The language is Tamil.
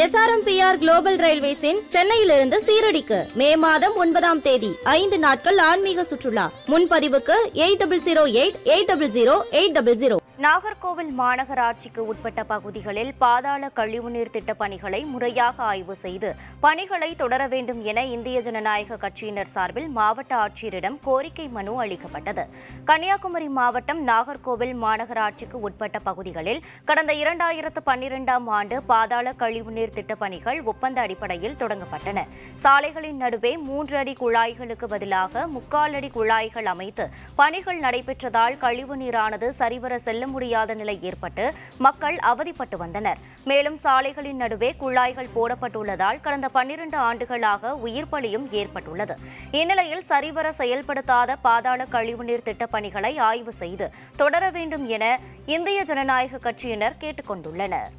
எஸ்ஆர்எம்பிஆர் குளோபல் ரயில்வேஸின் சென்னையிலிருந்து சீரடிக்கு மே மாதம் ஒன்பதாம் தேதி ஐந்து நாட்கள் ஆன்மீக சுற்றுலா. முன்பதிவுக்கு eight double zero eight eight double zero eight double zero. Nagercoil மாநகராட்சிக்கு உட்பட்ட பகுதிகளில் பாதாள கழிவுநீர் திட்ட பணிகளை முறையாக ஆய்வு செய்து பணிகளை தொடர வேண்டும் என இந்திய ஜனநாயக கட்சியினர் சார்பில் மாவட்ட ஆட்சியரிடம் கோரிக்கை மனு அளிக்கப்பட்டது. கன்னியாகுமரி மாவட்டம் நாகர்கோவில் மாநகராட்சிக்கு உட்பட்ட பகுதிகளில் கடந்த இரண்டாயிரத்து பன்னிரெண்டாம் ஆண்டு பாதாள கழிவுநீர் திட்ட பணிகள் ஒப்பந்த அடிப்படையில் தொடங்கப்பட்டன. சாலைகளின் நடுவே மூன்று அடி குழாய்களுக்கு பதிலாக முக்கால் அடி குழாய்கள் அமைத்து பணிகள் நடைபெற்றதால் கழிவுநீரானது சரிவர செல்லும் முடியாத நிலை ஏற்பட்டு மக்கள் அவதிப்பட்டு வந்தனர். மேலும் சாலைகளின் நடுவே குழாய்கள் போடப்பட்டுள்ளதால் கடந்த பன்னிரண்டு ஆண்டுகளாக உயிர் பலியும் ஏற்பட்டுள்ளது. இந்நிலையில் சரிவர செயல்படுத்தாத பாதாள கழிவுநீர் திட்டப் பணிகளை ஆய்வு செய்து தொடர வேண்டும் என இந்திய ஜனநாயக கட்சியினர் கேட்டுக்கொண்டுள்ளனர்.